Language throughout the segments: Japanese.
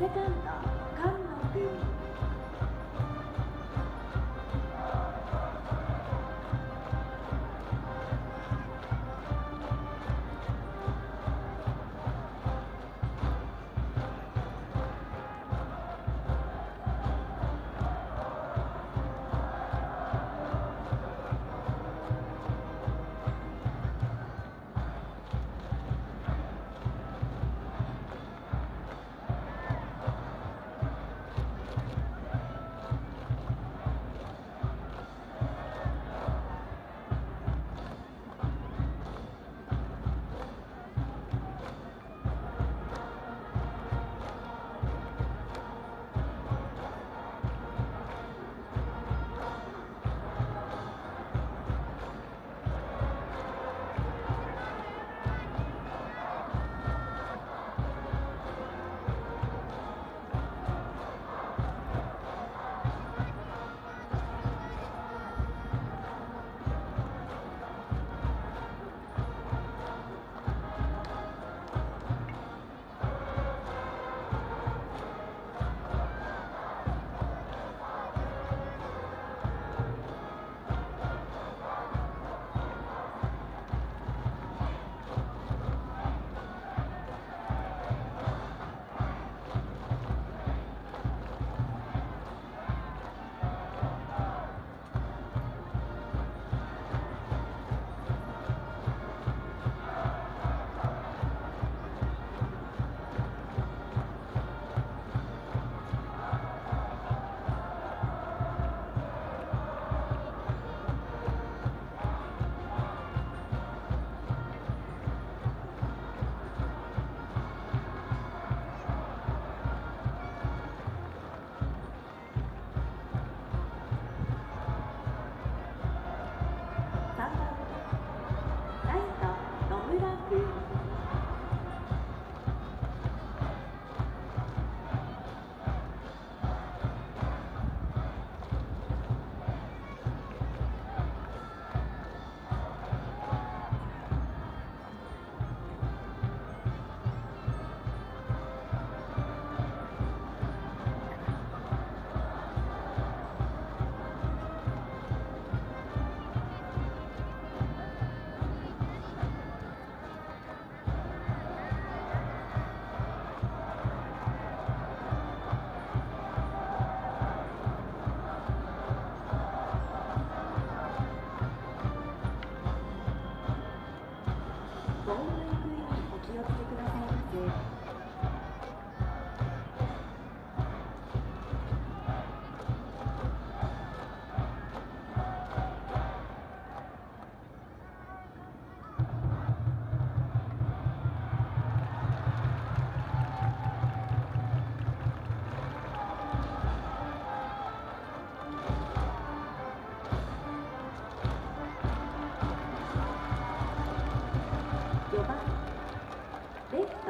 在干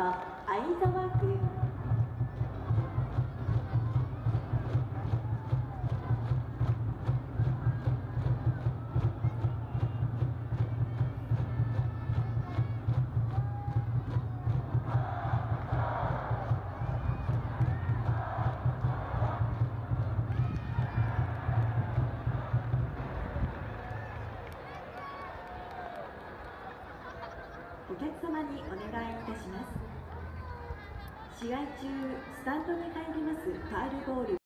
相沢君お客様にお願いいたします。試合中スタンドに入りますファールボール。